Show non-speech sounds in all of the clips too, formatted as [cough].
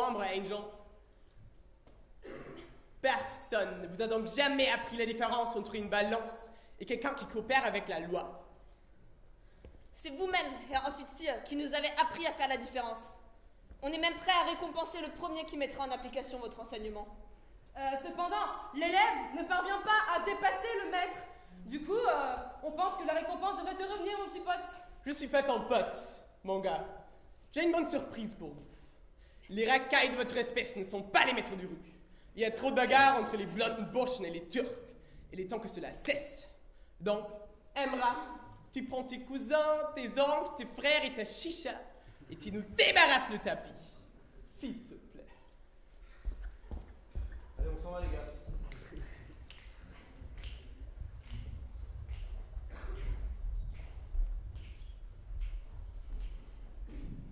membres, Angel Personne ne vous a donc jamais appris la différence entre une balance et quelqu'un qui coopère avec la loi. C'est vous-même, Herr Officier, qui nous avez appris à faire la différence. On est même prêt à récompenser le premier qui mettra en application votre enseignement. Euh, cependant, l'élève ne parvient pas à dépasser le maître. Du coup, euh, on pense que la récompense devrait te revenir, mon petit pote. Je suis pas ton pote, mon gars. J'ai une bonne surprise pour vous. Les racailles de votre espèce ne sont pas les maîtres du rue. Il y a trop de bagarres entre les Blottenboschen et les Turcs. Il est temps que cela cesse. Donc, Emra, tu prends tes cousins, tes oncles, tes frères et ta chicha et tu nous débarrasses le tapis. S'il te plaît. Allez, on s'en va, les gars.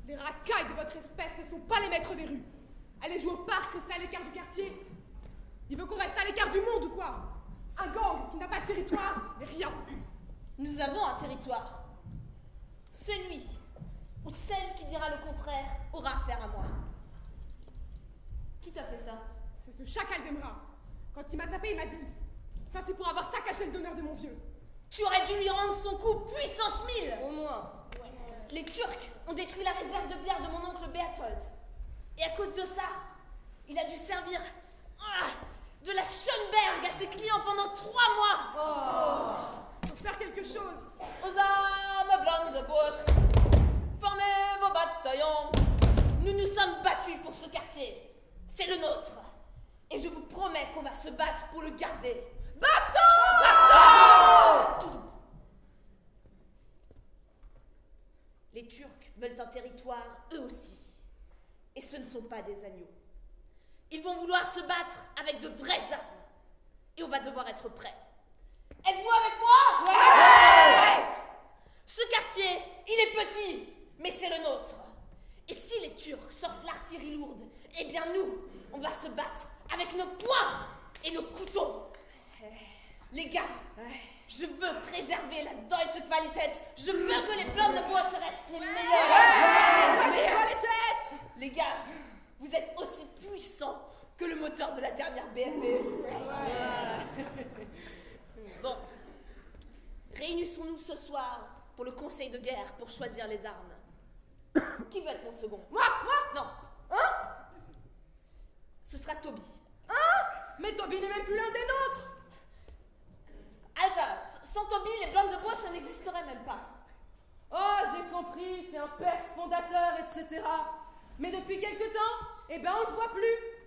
Les racailles de votre espèce ne sont pas les maîtres des rues. Allez jouer au parc, c'est à l'écart du quartier. Il veut qu'on reste à l'écart du monde ou quoi? Un gang qui n'a pas de territoire, mais rien. Nous avons un territoire. Celui ou celle qui dira le contraire aura affaire à moi. Qui t'a fait ça? C'est ce chacal d'Emra. Quand il m'a tapé, il m'a dit Ça, c'est pour avoir saccagé le donneur de mon vieux. Tu aurais dû lui rendre son coup puissance 1000 Au moins. Les Turcs ont détruit la réserve de bière de mon oncle Berthold. Et à cause de ça, il a dû servir ah, de la Schönberg à ses clients pendant trois mois. Oh Faut faire quelque chose. Aux âmes blanches de bouche, formez vos bataillons. Nous nous sommes battus pour ce quartier. C'est le nôtre. Et je vous promets qu'on va se battre pour le garder. Baston Baston Les Turcs veulent un territoire, eux aussi. Et ce ne sont pas des agneaux. Ils vont vouloir se battre avec de vraies armes. Et on va devoir être prêts. Êtes-vous avec moi? Ouais Ce quartier, il est petit, mais c'est le nôtre. Et si les Turcs sortent l'artillerie lourde, eh bien nous, on va se battre avec nos poings et nos couteaux. Les gars, je veux préserver la Deutsche Qualität. Je veux que les plans de bois restent les meilleurs. Les gars, vous êtes aussi puissants que le moteur de la dernière BMW. [laughs] Bon, réunissons-nous ce soir pour le conseil de guerre pour choisir les armes. [coughs] Qui veut être mon second? Moi Moi? Non. Hein? Ce sera Toby. Hein? Mais Toby n'est même plus l'un des nôtres Alta, sans Toby, les blancs de bois, ça n'existerait même pas. Oh, j'ai compris, c'est un père fondateur, etc. Mais depuis quelque temps, eh ben on le voit plus.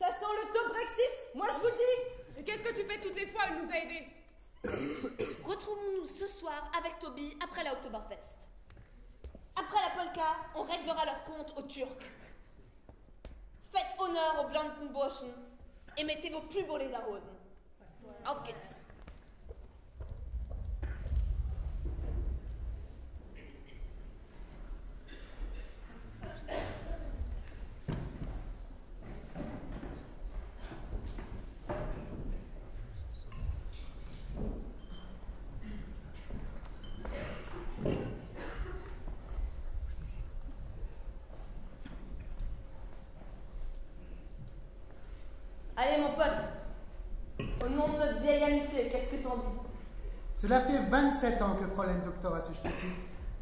Ça sent le top Brexit, moi je vous le dis. Et qu'est-ce que tu fais toutes les fois Elle nous a aidés. [coughs] Retrouvons-nous ce soir avec Toby après la Oktoberfest. Après la polka, on réglera leur compte aux Turcs. Faites honneur aux Blankenburschen et mettez vos plus beaux lederhosen. Auf geht's. Allez mon pote, au nom de notre vieille amitié, qu'est-ce que t'en dis Cela fait 27 ans que Fräulein Doctor a ce petit.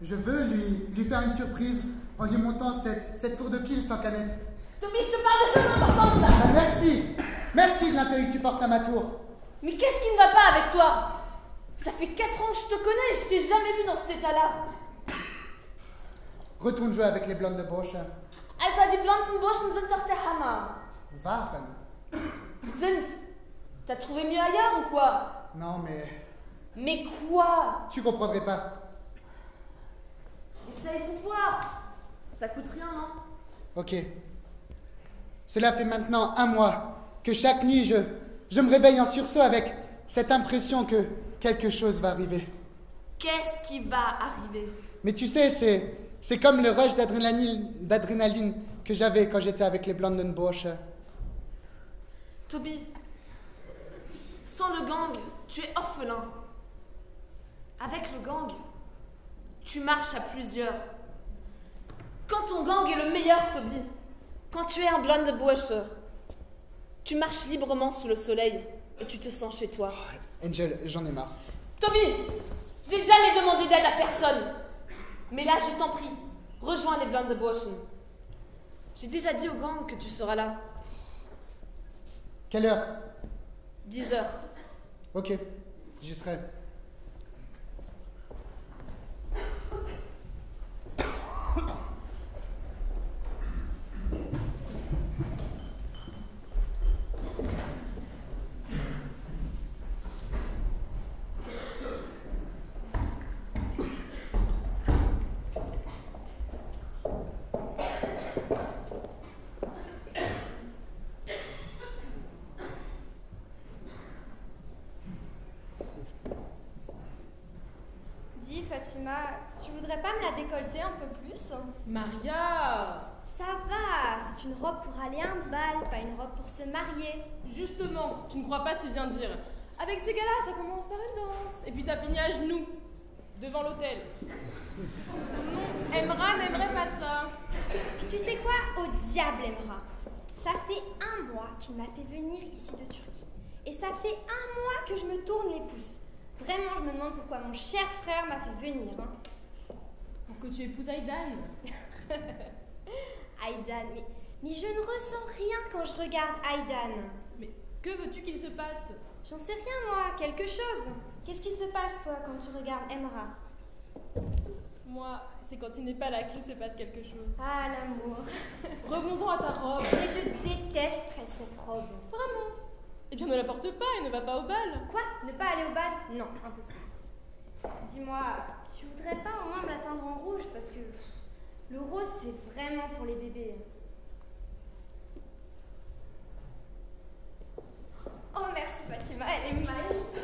Je veux lui, lui faire une surprise en lui montant cette, cette tour de pile sans canette. Toby, je te parle de choses importantes là Ah, merci Merci de l'intérêt que tu portes à ma tour. Mais qu'est-ce qui ne va pas avec toi? Ça fait 4 ans que je te connais, je t'ai jamais vu dans cet état-là. Retourne jouer avec les blondes de Bosch. Alter, die blonden Burschen sind doch der Hammer. Waren. Sind T'as trouvé mieux ailleurs ou quoi? Non, mais Mais quoi? Tu comprendrais pas. Essaye pour voir. Ça coûte rien, non? Ok. Cela fait maintenant un mois que chaque nuit je, je me réveille en sursaut avec cette impression que quelque chose va arriver. Qu'est-ce qui va arriver? Mais tu sais, c'est, c'est comme le rush d'adrénaline, d'adrénaline que j'avais quand j'étais avec les Blondenbosch. Toby, sans le gang, tu es orphelin. Avec le gang, tu marches à plusieurs. Quand ton gang est le meilleur, Toby, quand tu es un blonde bush, tu marches librement sous le soleil et tu te sens chez toi. Angel, j'en ai marre. Toby, j'ai jamais demandé d'aide à personne. Mais là, je t'en prie, rejoins les blondes bush. J'ai déjà dit au gang que tu seras là. Quelle heure? 10 heures. Ok, j'y serai. Dis Fatima, tu voudrais pas me la décolleter un peu plus Maria Ça va, c'est une robe pour aller à un bal, pas une robe pour se marier. Justement, tu ne crois pas si bien dire. Avec ces gars-là, ça commence par une danse, et puis ça finit à genoux, devant l'hôtel. Non, Emra n'aimerait pas ça. Puis tu sais quoi Au diable Emra Ça fait un mois qu'il m'a fait venir ici de Turquie. Et ça fait un mois que je me tourne les pouces. Vraiment, je me demande pourquoi mon cher frère m'a fait venir. hein. Que tu épouses Aidan. [laughs] Aïdan, mais, mais je ne ressens rien quand je regarde Aïdan. Mais que veux-tu qu'il se passe? J'en sais rien moi, quelque chose. Qu'est-ce qui se passe toi quand tu regardes Emra Moi, c'est quand il n'est pas là qu'il se passe quelque chose. Ah l'amour. [laughs] Revenons-en à ta robe. Mais je détesterais cette robe. Vraiment Eh bien, ne la porte pas et ne va pas au bal. Quoi? Ne pas aller au bal? Non, impossible. Dis-moi, voudrais pas au moins me la teindre en rouge parce que le rose c'est vraiment pour les bébés. Oh merci Fatima, elle est magnifique.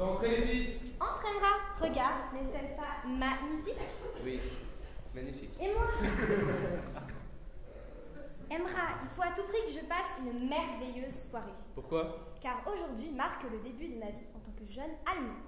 Entrer les filles? Entre Emra, regarde, n'est-elle pas magnifique? Oui, magnifique. Et moi? [laughs] Emra, il faut à tout prix que je passe une merveilleuse soirée. Pourquoi? Car aujourd'hui marque le début de ma vie en tant que jeune Allemande.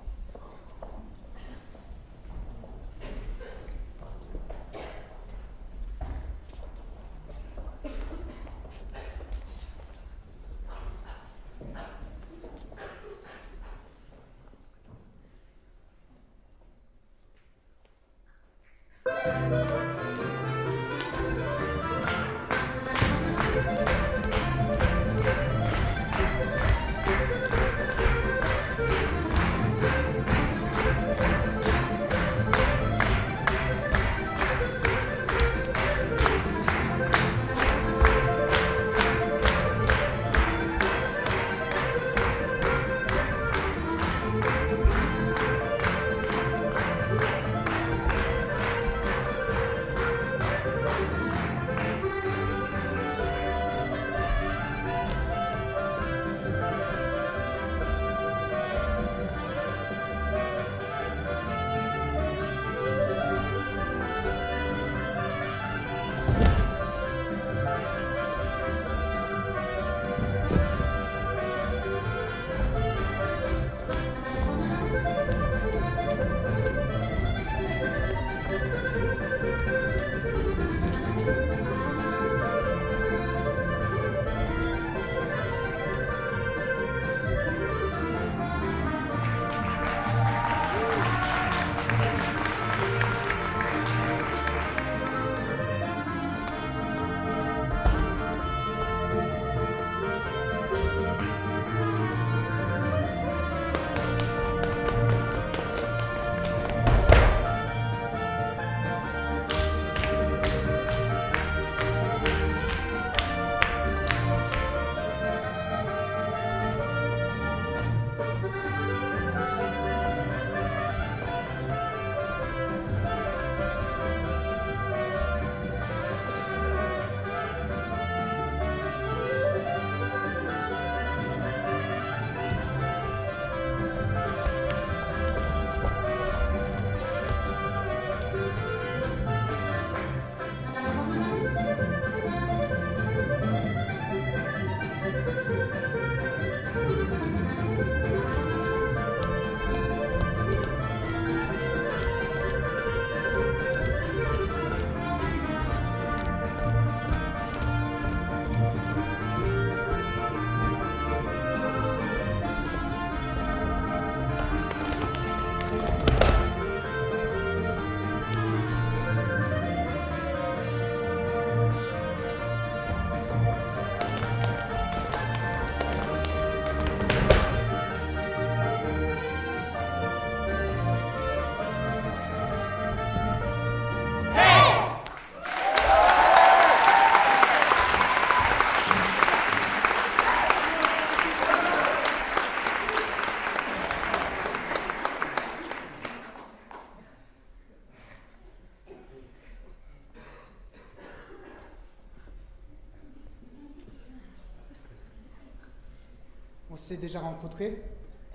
s'est déjà rencontrés.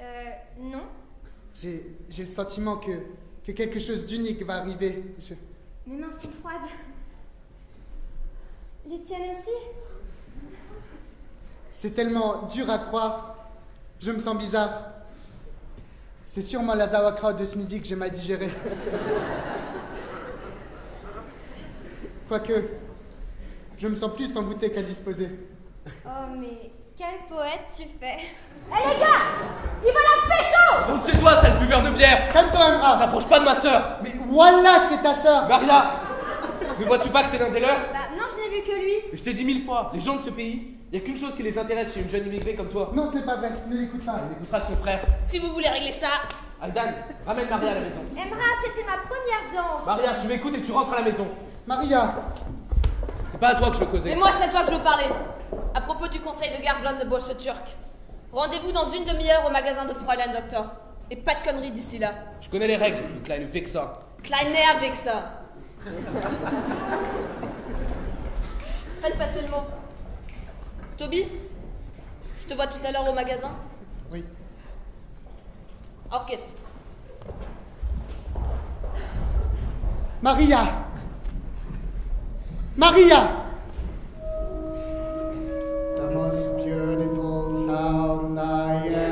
Euh, non. J'ai le sentiment que, que quelque chose d'unique va arriver. Je- Mes mains sont froides. Les tiennes aussi C'est tellement dur à croire. Je me sens bizarre. C'est sûrement la sauerkraut de ce midi que j'ai mal digéré. [laughs] Quoique, je me sens plus embouté qu'indisposé. Oh, mais quel poète tu fais Eh les gars Il va la pécho Rentre chez toi, sale buveur de bière Calme-toi, Emra T'approches pas de ma sœur Mais voilà, c'est ta sœur Maria Ne vois-tu pas que c'est l'un des leurs Bah non, je n'ai vu que lui. Je t'ai dit mille fois, les gens de ce pays, y a qu'une chose qui les intéresse chez une jeune immigrée comme toi. Non, ce n'est pas vrai, ne l'écoute pas. Elle écoutera de son frère. Si vous voulez régler ça, Aldan, ramène Maria à la maison. Emra, c'était ma première danse. Maria, tu m'écoutes et tu rentres à la maison. Maria, C'est pas à toi que je veux causer. Et moi, c'est à toi que je veux parler. À propos conseil de garde blonde de Bolche Turc. Rendez-vous dans une demi-heure au magasin de Fräulein Doctor. Et pas de conneries d'ici là. Je connais les règles, le Klein Vexa. Kleiner avec ça. Faites passer le mot. Toby Je te vois tout à l'heure au magasin oui. Auf geht's. Maria Maria most beautiful sound I ever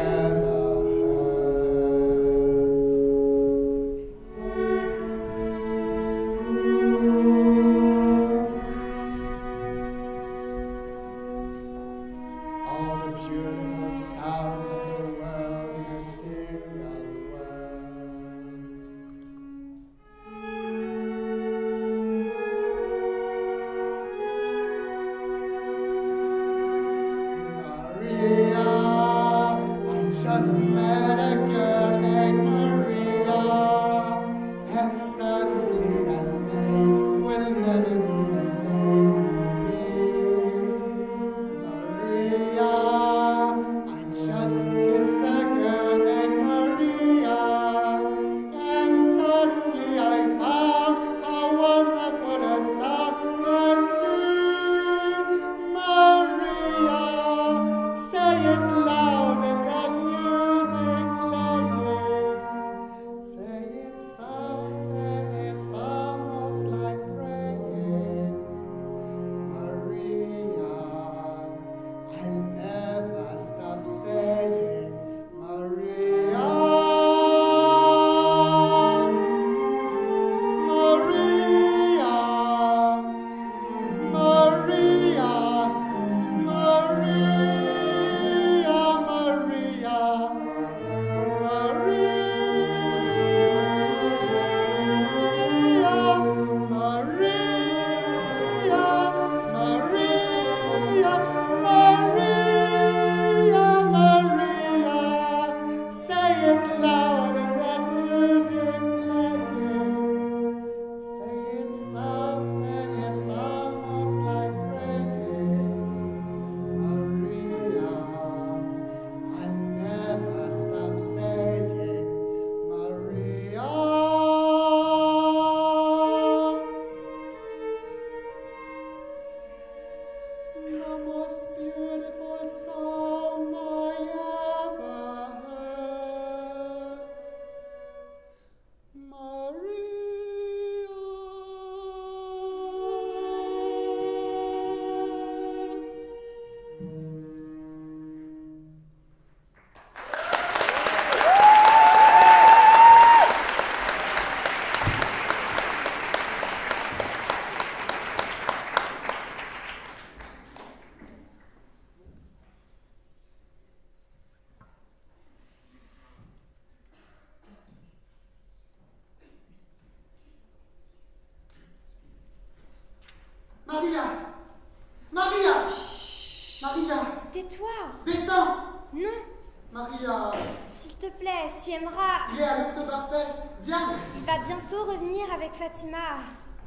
Fatima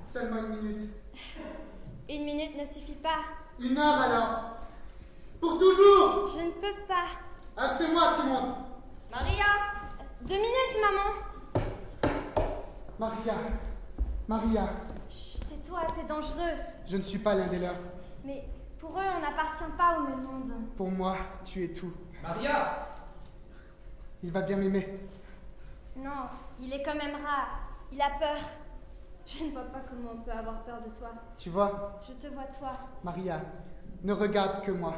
Seulement une minute. [laughs] Une minute ne suffit pas. Une heure alors Pour toujours Je ne peux pas. Alors c'est moi qui monte. Maria Deux minutes, maman. Maria Maria tais-toi, c'est dangereux. Je ne suis pas l'un des leurs. Mais pour eux, on n'appartient pas au même monde. Pour moi, tu es tout. Maria Il va bien m'aimer. Non, il est quand même rat. Il a peur. Je ne vois pas comment on peut avoir peur de toi. Tu vois? Je te vois toi. Maria, ne regarde que moi.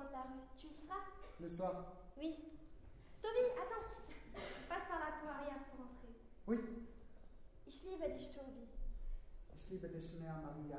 Coin de la rue. Tu y seras le soir. Oui. Toby, attends Passe par la cour arrière pour entrer. Oui. Ich liebe dich, Toby. Ich liebe dich mehr, Maria.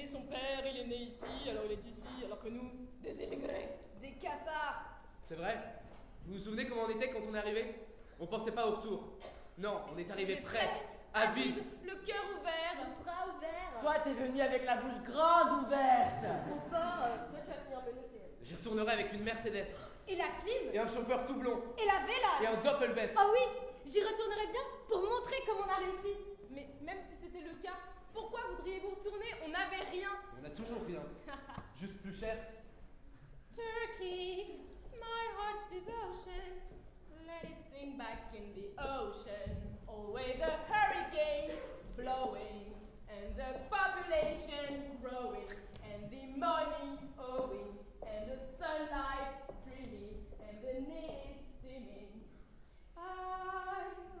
Mais son père, il est né ici, alors il est ici, alors que nous, des émigrés. Des cafards. C'est vrai? Vous vous souvenez comment on était quand on est arrivé? On pensait pas au retour. Non, on est arrivé Mais prêt, avide. le cœur ouvert. Le bras ouvert. Toi, t'es venu avec la bouche grande ouverte. Mon port, toi, tu vas finir menotté. J'y retournerai avec une Mercedes Et la clim et un chauffeur tout blond Et la vela et un doppelbed. Ah oui J'y retournerai bien pour montrer comment on a réussi. Mais même si c'était le cas, pourquoi voudriez-vous retourner On n'avait rien. On a toujours rien. [laughs] Juste plus cher. Turkey, my heart's devotion. Let it sing back in the ocean. Always the hurricane blowing, and the population growing, and the money owing, and the sunlight streaming, and the natives steaming. I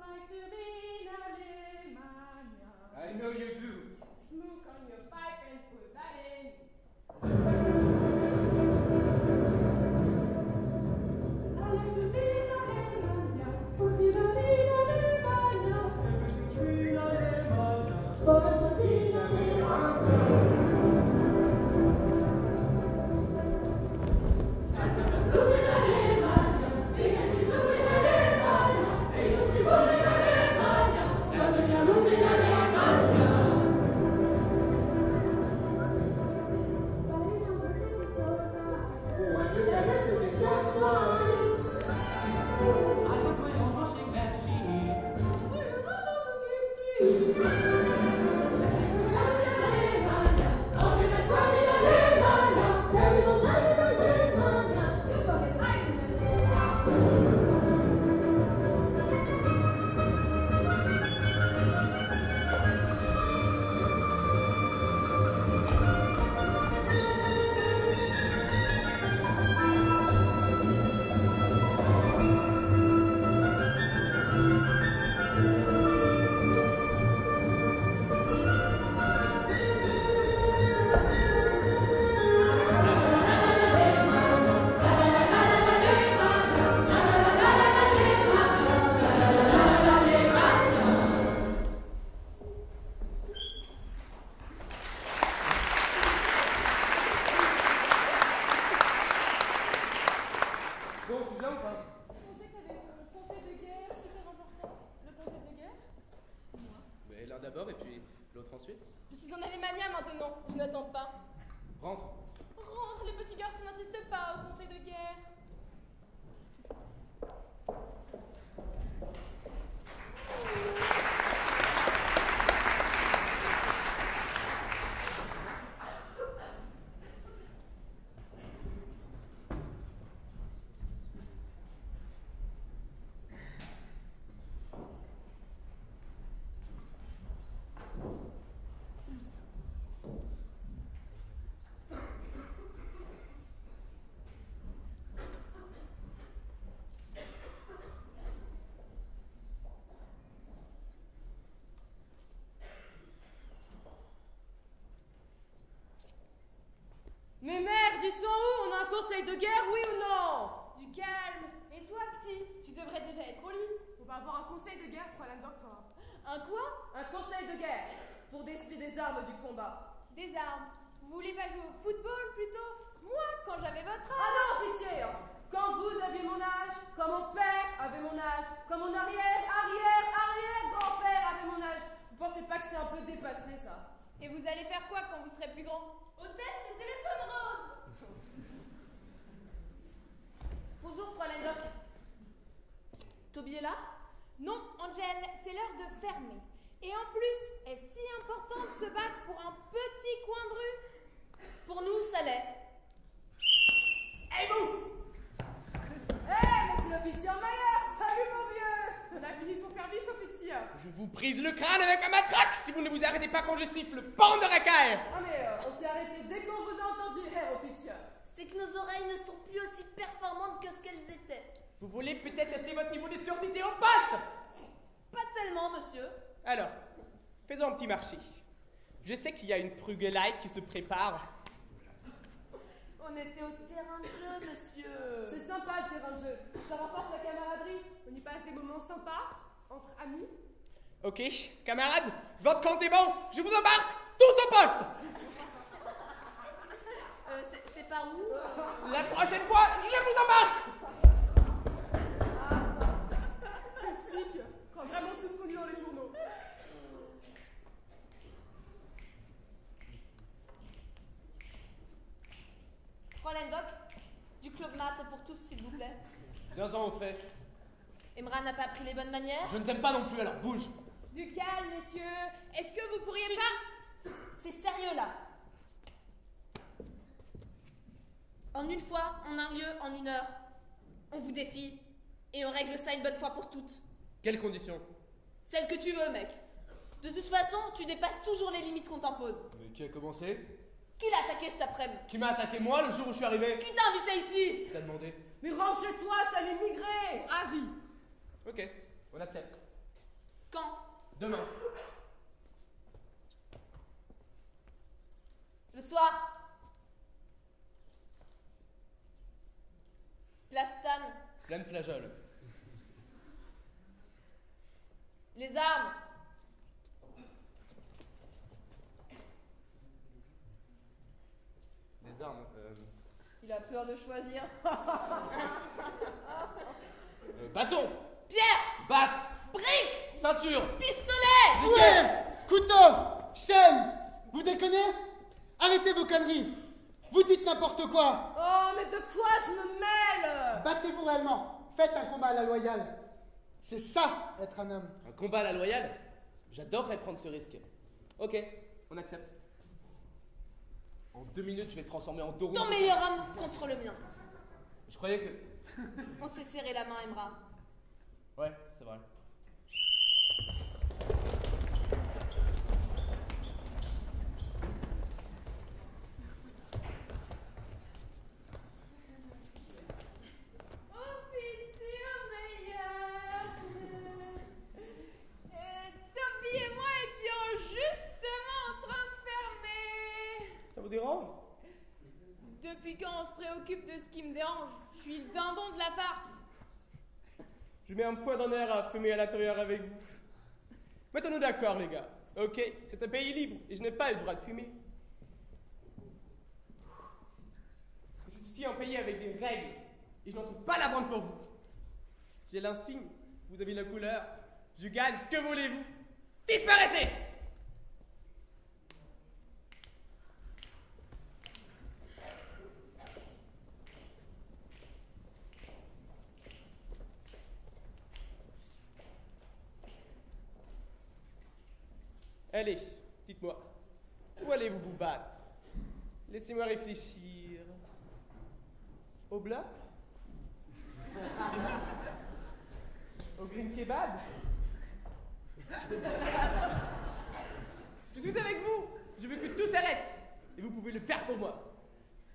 like to be in Alemania. I know you do. Smoke on your pipe and put that in. N'attends pas. Rentre. Rentre, les petits garçons n'assistent pas au conseil de guerre. Conseil de guerre, oui ou non Du calme. Et toi, petit Tu devrais déjà être au lit. On va avoir un conseil de guerre, Fräulein Doctor. Un quoi? Un conseil de guerre pour décider des armes du combat. Des armes. Vous voulez pas jouer au football plutôt? Moi, quand j'avais votre âge. Ah non, pitié hein. Quand vous aviez mon âge, quand mon père avait mon âge, quand mon arrière, arrière, arrière grand-père avait mon âge, vous pensez pas que c'est un peu dépassé ça? Et vous allez faire quoi quand vous serez plus grand? Hôtesse de téléphone rose [laughs] Bonjour, Fräulein Doc. Toby est là? Non, Angel, c'est l'heure de fermer. Et en plus, est-ce si important de se battre pour un petit coin de rue? Pour nous, ça l'est. Et vous? C'est l'officier Maillard Salut mon vieux. On a fini son service, officier. Je vous prise le crâne avec ma matraque si vous ne vous arrêtez pas quand je siffle. Pan de racaille Ah mais euh, on s'est arrêté dès qu'on vous a entendu, hé, officier C'est que nos oreilles ne sont plus aussi performantes que ce qu'elles étaient. Vous voulez peut-être laisser votre niveau de surdité au poste Pas tellement, monsieur. Alors, faisons un petit marché. Je sais qu'il y a une prugelite qui se prépare. On était au terrain de jeu, monsieur. C'est sympa le terrain de jeu, ça renforce la camaraderie. On y passe des moments sympas, entre amis. Ok, camarades, votre compte est bon, je vous embarque, tous au poste Euh, par où? La prochaine fois, je vous embarque Ces flics croient vraiment tout ce qu'on dit dans les journaux. Fräulein Doc, du club mat pour tous, s'il vous plaît. Viens-en au fait. Emra n'a pas appris les bonnes manières Je ne t'aime pas non plus, alors bouge. Du calme, messieurs. Est-ce que vous pourriez Chut. pas. C'est sérieux là. En une fois, en un lieu, en une heure, on vous défie et on règle ça une bonne fois pour toutes. Quelles conditions Celle que tu veux, mec. De toute façon, tu dépasses toujours les limites qu'on t'impose. Mais qui a commencé Qui l'a attaqué cet après-midi Qui m'a attaqué moi le jour où je suis arrivé Qui t'a invité ici Qui t'a demandé Mais rentre chez toi, sale immigré Asie. Ok, on accepte. Quand Demain. Le soir. Plastane. Pleine flageole. Les armes. Les armes. Euh, Il a peur de choisir. euh, bâton Pierre. Batte Brique. Ceinture Pistolet. Couteau Chaîne Vous déconnez? Arrêtez vos conneries Vous dites n'importe quoi Oh, mais de quoi je me mêle? Battez-vous réellement Faites un combat à la loyale C'est ça, être un homme Un combat à la loyale? J'adorerais prendre ce risque. Ok, on accepte. En deux minutes, je vais te transformer en dos Ton meilleur homme contre le mien. Je croyais que. [laughs] On s'est serré la main, Emra. Ouais, c'est vrai. Officier meilleur Euh, Toby et moi étions justement en train de fermer Ça vous dérange Depuis quand on se préoccupe de ce qui me dérange Je suis le dindon de la farce. Je mets un point d'honneur à fumer à l'intérieur avec vous. Mettons-nous d'accord, les gars. Ok, c'est un pays libre et je n'ai pas le droit de fumer. C'est aussi un pays avec des règles et je n'en trouve pas la bande pour vous. J'ai l'insigne, vous avez la couleur, je gagne, que voulez-vous? Disparaissez Allez, dites-moi, où allez-vous vous battre? Laissez-moi réfléchir. Au bloc Au green kebab? Je suis avec vous. Je veux que tout s'arrête. Et vous pouvez le faire pour moi.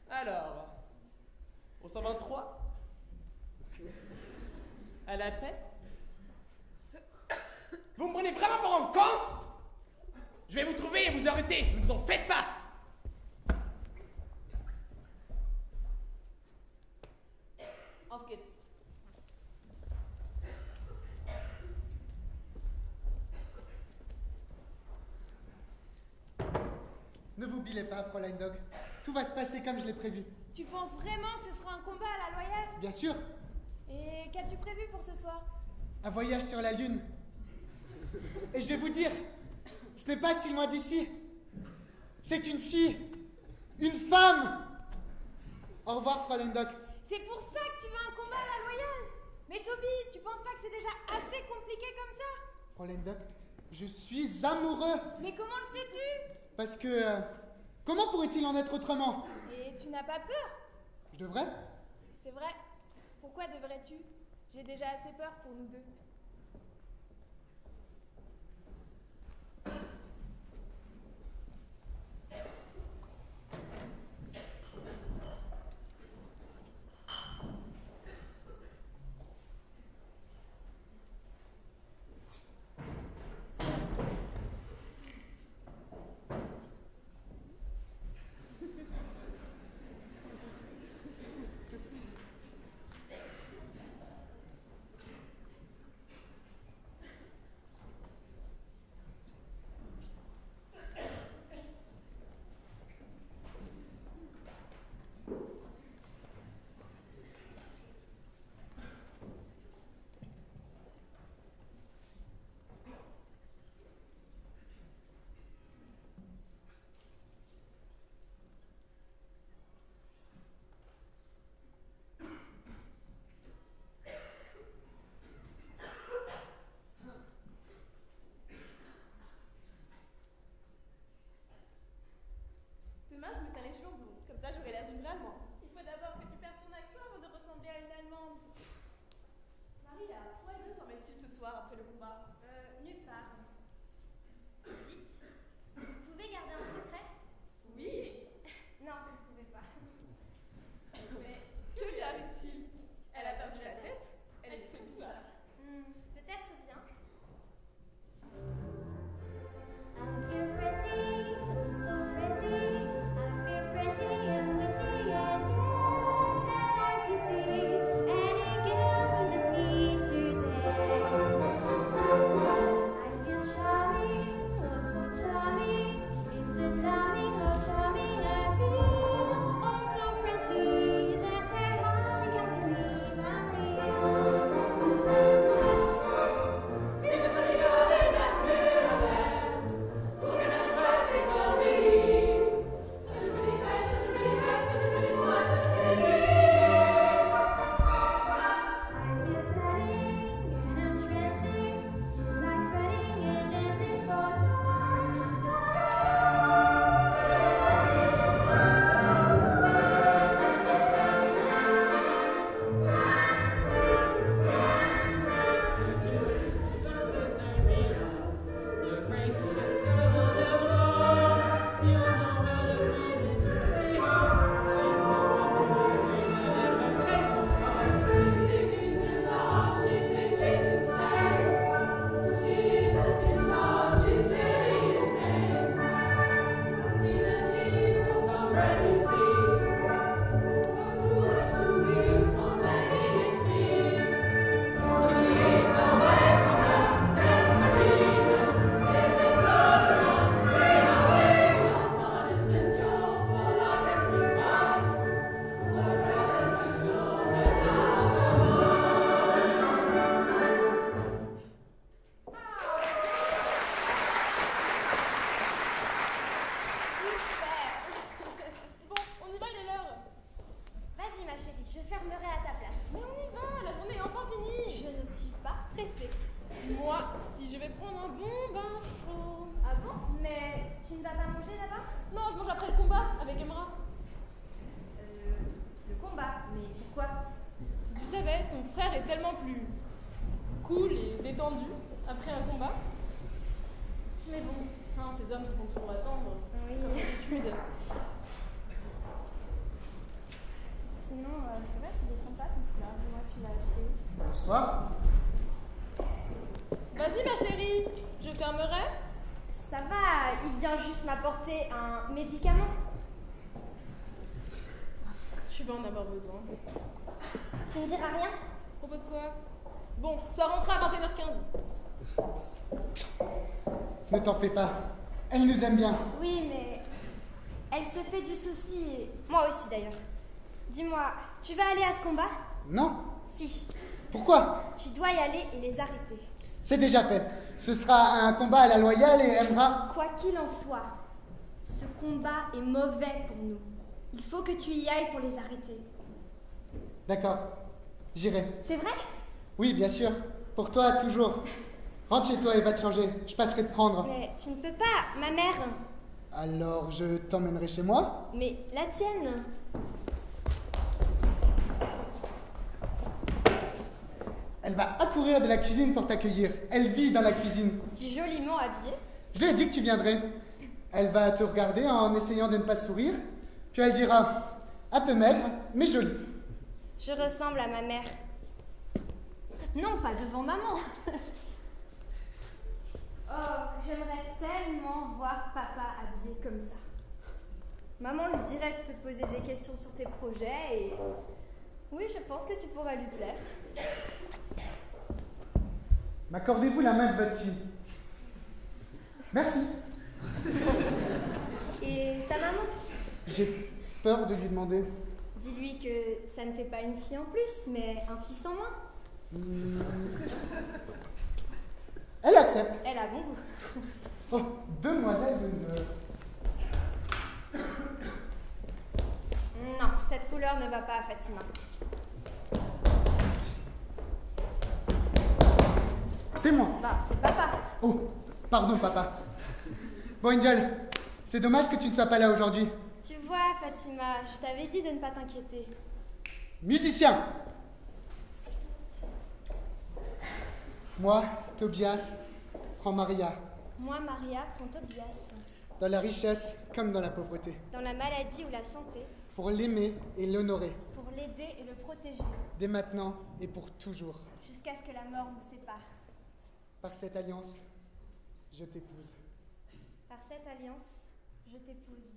Alors, au 123 À la paix? Vous me prenez vraiment pour un con? Je vais vous trouver et vous arrêter. Ne vous en faites pas. Auf. Ne vous bilez pas, Fräulein Dog. Tout va se passer comme je l'ai prévu. Tu penses vraiment que ce sera un combat à la loyale? Bien sûr. Et qu'as-tu prévu pour ce soir? Un voyage sur la Lune. Et je vais vous dire, ce n'est pas si loin d'ici. C'est une fille. Une femme. Au revoir, Fräulein Dog. C'est pour ça que tu veux un combat à la loyale Mais Toby, tu penses pas que c'est déjà assez compliqué comme ça? Fräulein Dog, je suis amoureux. Mais comment le sais-tu? Parce que... euh, comment pourrait-il en être autrement? Et tu n'as pas peur? Je devrais C'est vrai. Pourquoi devrais-tu? J'ai déjà assez peur pour nous deux. Demain, je me teins les cheveux blonds. Comme ça, Il faut d'abord que tu perdes ton accent avant de ressembler à une allemande. Marie, là, où est-ce mets-tu ce soir après le combat? Euh, nulle part. Après un combat. Mais bon, hein, ces hommes se font toujours attendre, Oui. comme d'habitude. Sinon, euh, c'est vrai qu'il est sympa ton foulard. Moi, tu l'as acheté. Bonsoir. Vas-y ma chérie, je fermerai. Ça va, il vient juste m'apporter un médicament. Tu vas en avoir besoin. Tu ne diras rien? Propos de quoi? Bon, sois rentré à 21h15. Ne t'en fais pas. Elle nous aime bien. Oui, mais Elle se fait du souci moi aussi d'ailleurs. Dis-moi, tu vas aller à ce combat? Non Si. Pourquoi? Tu dois y aller et les arrêter. C'est déjà fait. Ce sera un combat à la loyale et Emra. Quoi qu'il en soit, ce combat est mauvais pour nous. Il faut que tu y ailles pour les arrêter. D'accord. J'irai. C'est vrai? Oui, bien sûr. Pour toi, toujours. Rentre chez toi et va te changer. Je passerai te prendre. Mais tu ne peux pas, ma mère. Alors, je t'emmènerai chez moi? Mais la tienne. Elle va accourir de la cuisine pour t'accueillir. Elle vit dans la cuisine. Si joliment habillée. Je lui ai dit que tu viendrais. Elle va te regarder en essayant de ne pas sourire. Puis elle dira un peu maigre, mais jolie. Je ressemble à ma mère. Non, pas devant maman. [laughs] oh, j'aimerais tellement voir papa habillé comme ça. Maman lui dirait de te poser des questions sur tes projets et... Oui, je pense que tu pourras lui plaire. M'accordez-vous la main de votre fille Merci. Et ta maman? J'ai peur de lui demander. Dis-lui que ça ne fait pas une fille en plus, mais un fils en moins. Elle accepte. Elle a bon goût. Oh, demoiselle de. Non, cette couleur ne va pas à Fatima. Témoin. Bah, c'est papa. Oh, pardon, papa. Bon, Angel, c'est dommage que tu ne sois pas là aujourd'hui. Tu vois, Fatima, je t'avais dit de ne pas t'inquiéter. Musicien Moi, Tobias, prends Maria. Moi, Maria, prends Tobias. Dans la richesse comme dans la pauvreté. Dans la maladie ou la santé. Pour l'aimer et l'honorer. Pour l'aider et le protéger. Dès maintenant et pour toujours. Jusqu'à ce que la mort nous sépare. Par cette alliance, je t'épouse. Par cette alliance, je t'épouse.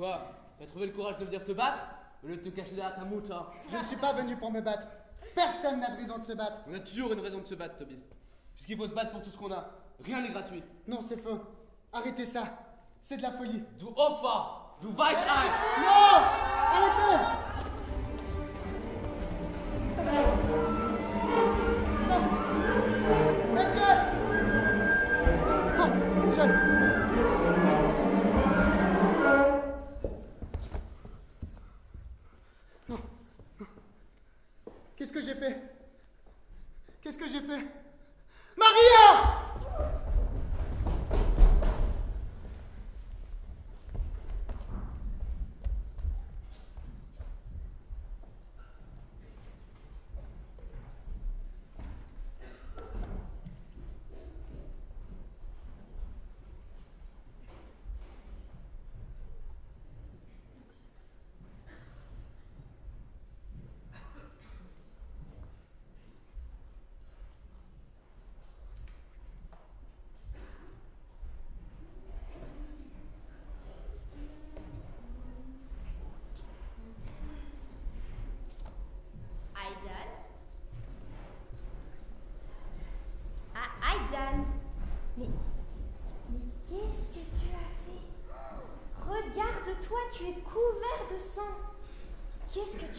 Quoi T'as trouvé le courage de venir te battre Au lieu de te cacher derrière ta moute, hein Je ne suis pas venu pour me battre. Personne n'a de raison de se battre. On a toujours une raison de se battre, Toby. Puisqu'il faut se battre pour tout ce qu'on a. Rien n'est gratuit. Non, c'est faux. Arrêtez ça. C'est de la folie. Du Opfer Du Weichheit Non Arrêtez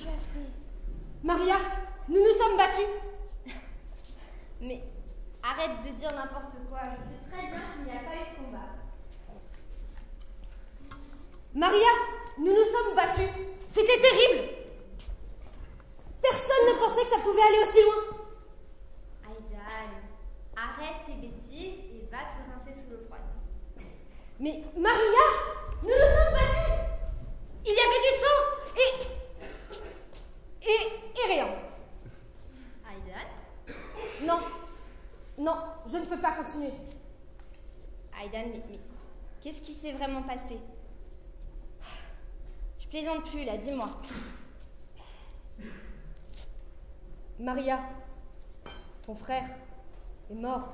tu as fait Maria, nous nous sommes battus. [laughs] Mais arrête de dire n'importe quoi, je sais très bien qu'il n'y a pas eu de combat. Maria, nous nous sommes battus. C'était terrible. Personne ne pensait que ça pouvait aller aussi loin. Aidan, arrête tes bêtises et va te rincer sous l'eau froide. Mais Maria, nous nous sommes battus. Il y avait du sang et et et rien. Aidan Non, non, je ne peux pas continuer. Aidan, mais, mais qu'est-ce qui s'est vraiment passé Là, dis-moi. Maria, ton frère est mort.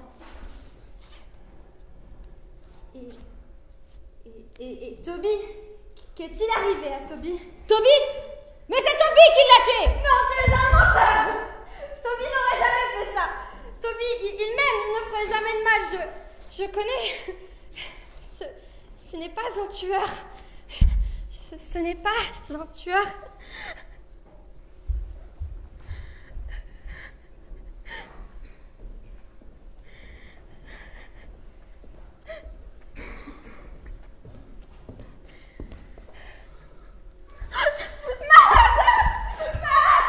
Et, et, et, et Toby Qu'est-il arrivé à Toby? Toby? Mais c'est Toby qui l'a tué Non, tu es un menteur Toby n'aurait jamais fait ça Toby, il, il m'aime, il ne ferait jamais de mal, je... Je connais... [laughs] Ce, ce n'est pas un tueur. Ce, n'est pas un tueur.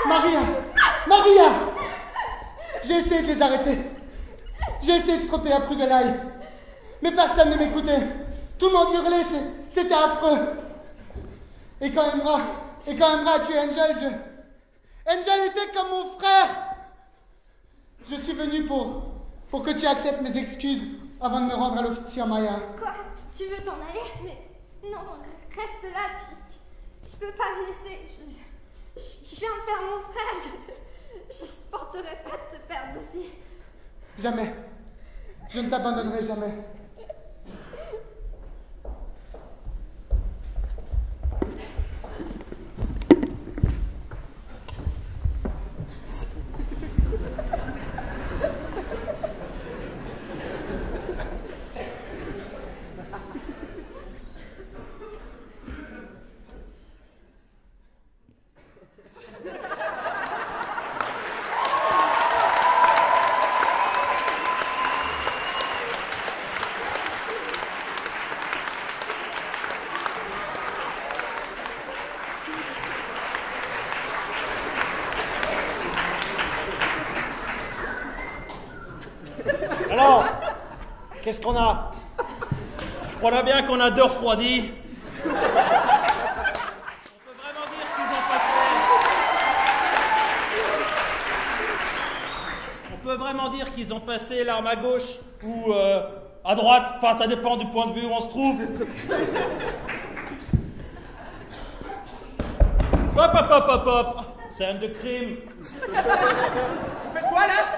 Maria Maria J'ai essayé de les arrêter. J'ai essayé de stopper un de l'ail. Mais personne ne m'écoutait. Tout le monde hurlait, c'était affreux. Et quand Emra, et quand Emra a tué Angel, je... Angel était comme mon frère. Je suis venu pour, pour que tu acceptes mes excuses avant de me rendre à l'officier Maya. Quoi? Tu veux t'en aller? Mais non, reste là, tu, tu, tu peux pas me laisser. Je, je, je viens de perdre mon frère, je, je supporterai pas de te perdre aussi. Jamais. Je ne t'abandonnerai jamais. Alors, qu'est-ce qu'on a Je crois bien qu'on a deux. On peut vraiment dire qu'ils ont passé. On peut vraiment dire qu'ils ont passé l'arme à gauche ou euh, à droite. Enfin, ça dépend du point de vue où on se trouve. Hop, hop, hop, hop, hop. Scène de crime. Vous faites quoi là?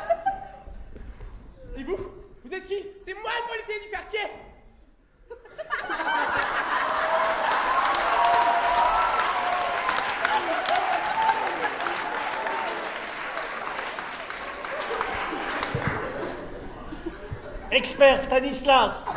Stanislas.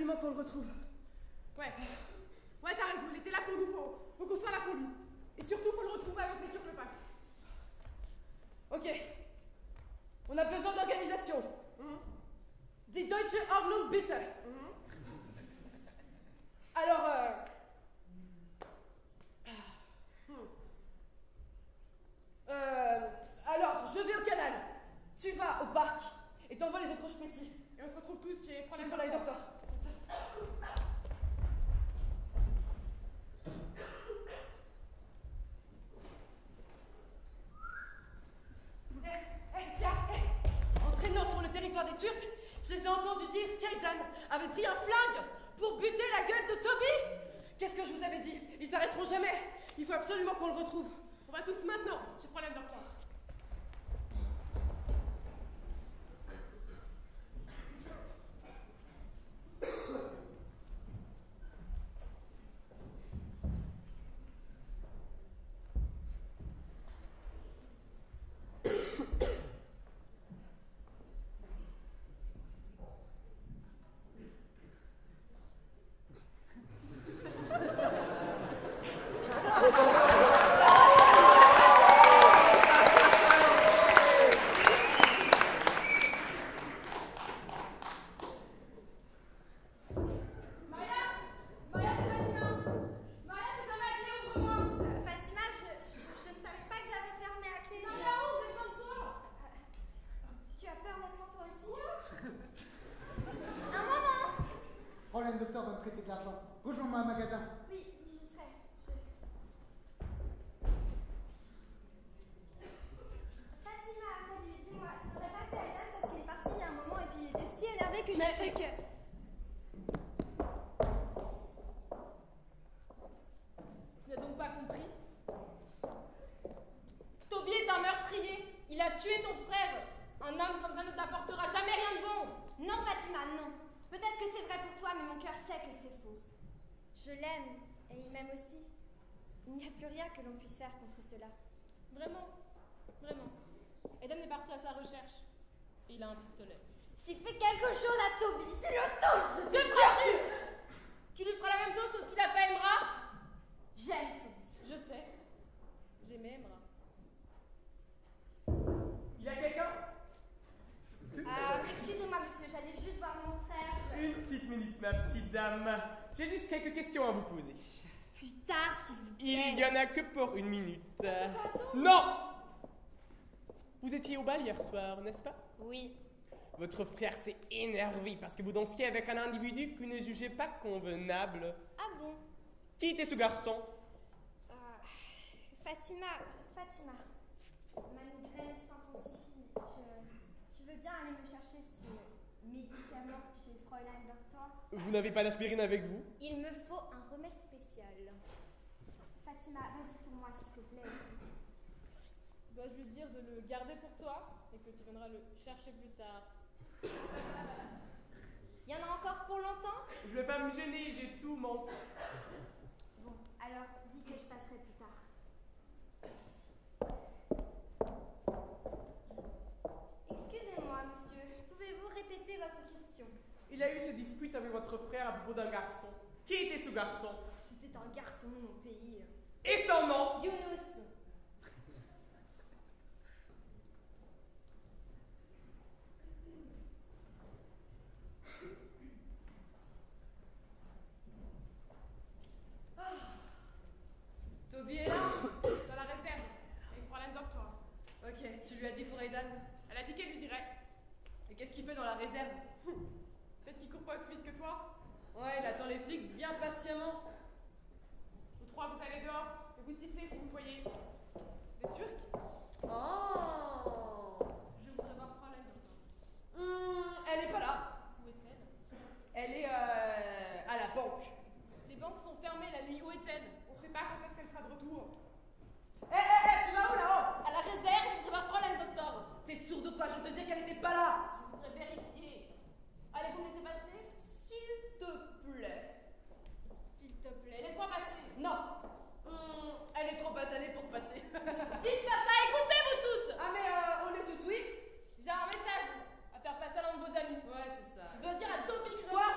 Absolument qu'on le retrouve. Ouais. Ouais, t'as raison, il était là pour nous, faut, faut qu'on soit là pour lui. Et surtout, faut le retrouver avant que les Turcs le fassent. Ok. On a besoin d'organisation. Mhm. Die Deutsche Ordnung bitte. L'on puisse faire contre cela. Vraiment Vraiment. Eden est parti à sa recherche. Et il a un pistolet. S'il fait quelque chose à Toby, s'il le touche, Que feras-tu? Tu lui feras la même chose que ce qu'il a fait à Emra J'aime Toby. Je sais. J'aimais Emra. Il y a quelqu'un? Ah, excusez-moi, monsieur, j'allais juste voir mon frère. Une petite minute, ma petite dame. J'ai juste quelques questions à vous poser. Plus tard, s'il vous plaît. Il y en a que pour une minute. Non Vous étiez au bal hier soir, n'est-ce pas? Oui. Votre frère s'est énervé parce que vous dansiez avec un individu que vous ne jugez pas convenable. Ah bon? Qui était ce garçon? Ah, Fatima, Fatima. Ma migraine s'intensifie. Je- Tu veux bien aller me chercher ce médicament chez Fräulein Doctor Vous n'avez pas d'aspirine avec vous? Il me faut un remède spécial. Fatima, vas-y pour moi, s'il te plaît. Dois-je lui dire de le garder pour toi et que tu viendras le chercher plus tard? [laughs] Il y en a encore pour longtemps? Je vais pas me gêner, j'ai tout mon. Bon, alors dis que je passerai plus tard. Excusez-moi, monsieur, pouvez-vous répéter votre question? Il a eu ce dispute avec votre frère à propos d'un garçon. Qui était ce garçon? C'était un garçon, mon pays. Et son nom Younous. Toby est là Dans la réserve, avec Fräulein Doctor. Ok, tu lui as dit pour Aidan Elle a dit qu'elle lui dirait. Et qu'est-ce qu'il fait dans la réserve? Peut-être qu'il court pas aussi vite que toi. Ouais, il attend les flics bien patiemment. Vous trois, vous allez dehors et vous sifflez si vous voyez. Des Turcs Oh Je voudrais voir Fräulein. Hum, Elle est pas là. Où est-elle? Elle est euh, à la banque. Les banques sont fermées la nuit. Où est-elle? On sait pas quand est-ce qu'elle sera de retour. Hé, hé, hé, tu vas où là-haut? À la réserve, je voudrais voir Fräulein Doctor. T'es sourde ou quoi? Je te dis qu'elle était pas là. Je voudrais vérifier. Allez, vous me laissez passer? S'il te plaît. S'il te plaît, laisse-moi passer. Non. Hum, elle est trop basanée pour passer. [laughs] Dites pas ça, écoutez-vous tous ah mais euh, on est tout oui J'ai un message à faire passer à l'un de vos amis. Ouais, c'est ça. Je dois dire à Toby doit- Quoi?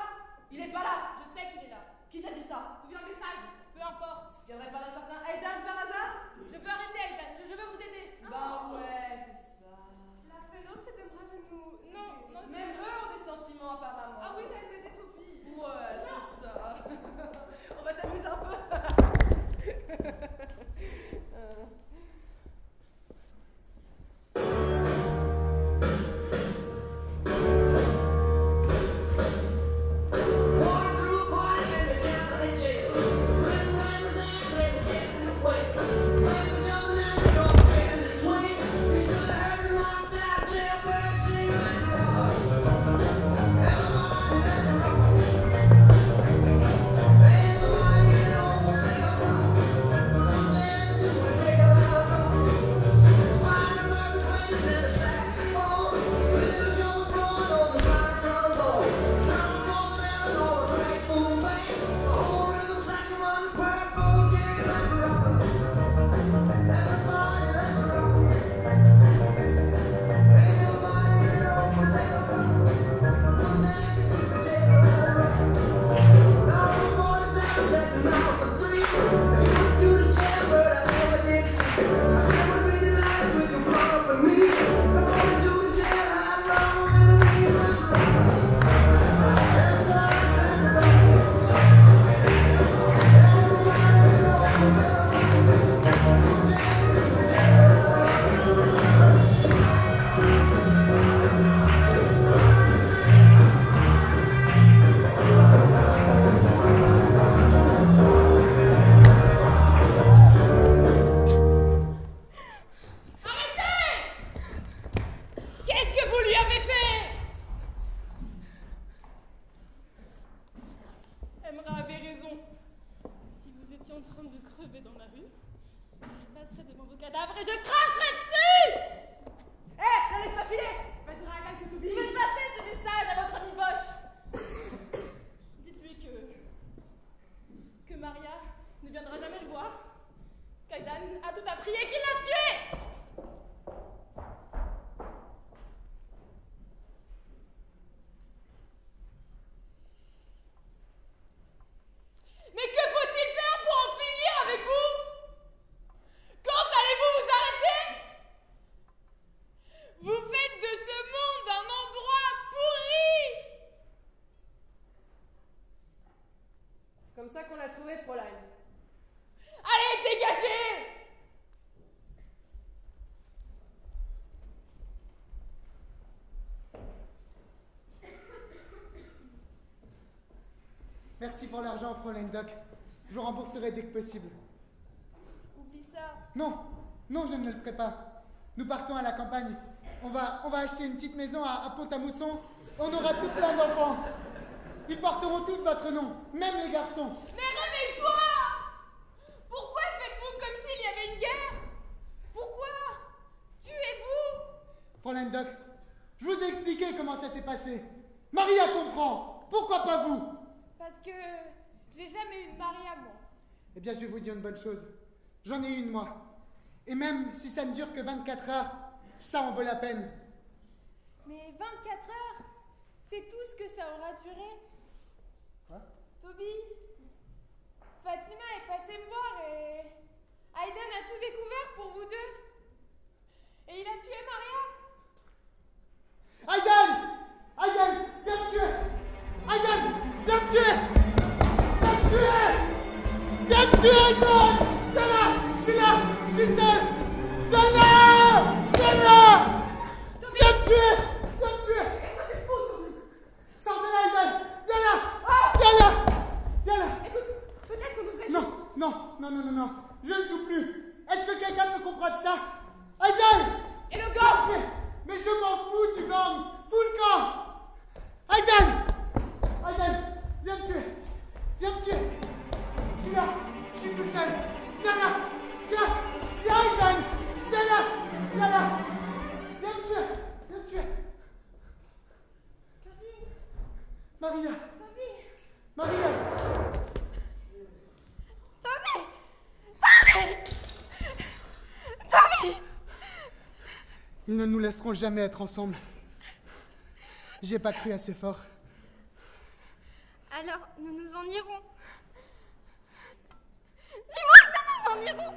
Il est pas là? Je sais qu'il est là. Qui t'a dit ça? Vous un message Peu importe. Viendrait pas d'un certain Aidan par hasard? Je veux arrêter Aidan, je, je veux vous aider. Bah ouais, c'est ça. La phénomène, c'était à nous. Non, non, Même eux ont des sentiments apparemment. Ah oui, elle veut des toupies. Ouais, c'est ça. [laughs] On va s'amuser un peu. [laughs] ça qu'on l'a trouvé, Fräulein. Allez, dégagez Merci pour l'argent, Fräulein Doc. Je vous rembourserai dès que possible. Oublie ça. Non, non, je ne le ferai pas. Nous partons à la campagne. On va, on va acheter une petite maison à, à Pont-à-Mousson. On aura tout plein d'enfants. Ils porteront tous votre nom, même les garçons. Mais réveille-toi Pourquoi faites-vous comme s'il y avait une guerre? Pourquoi? Fräulein Doc, je vous ai expliqué comment ça s'est passé. Maria comprend. Pourquoi pas vous? Parce que j'ai jamais eu de mari à moi. Eh bien, je vais vous dire une bonne chose. J'en ai une, moi. Et même si ça ne dure que 24 heures, ça en vaut la peine. Mais 24 heures, c'est tout ce que ça aura duré? Quoi Toby, Fatima est passée me voir et Aiden a tout découvert pour vous deux. Et il a tué Maria. Aiden! Aiden, viens me tuer! Aiden, viens me tuer! Viens me tuer! Viens me tuer, Aiden! Viens là Je suis là Je suis seul. Viens là Viens là! Viens me tuer Viens me tuer Qu'est-ce que tu fous, Toby Sors de là, Aiden Viens là Viens là Viens là Écoute, peut-être que nous devrions... Non, non, non, non, non, Je ne joue plus. Est-ce que quelqu'un peut comprendre ça? Aiden Et le gang Mais je m'en fous du gang. Fous le camp Aiden Aiden, viens me tuer. Viens me tuer. Je suis là, je suis tout seul. Viens là. Viens. Viens Aiden Viens là. Viens là. Viens me tuer. Viens me tuer. Maria. Maria Toby Toby Toby Ils ne nous laisseront jamais être ensemble. J'ai pas cru assez fort. Alors, nous nous en irons. Dis-moi que nous nous en irons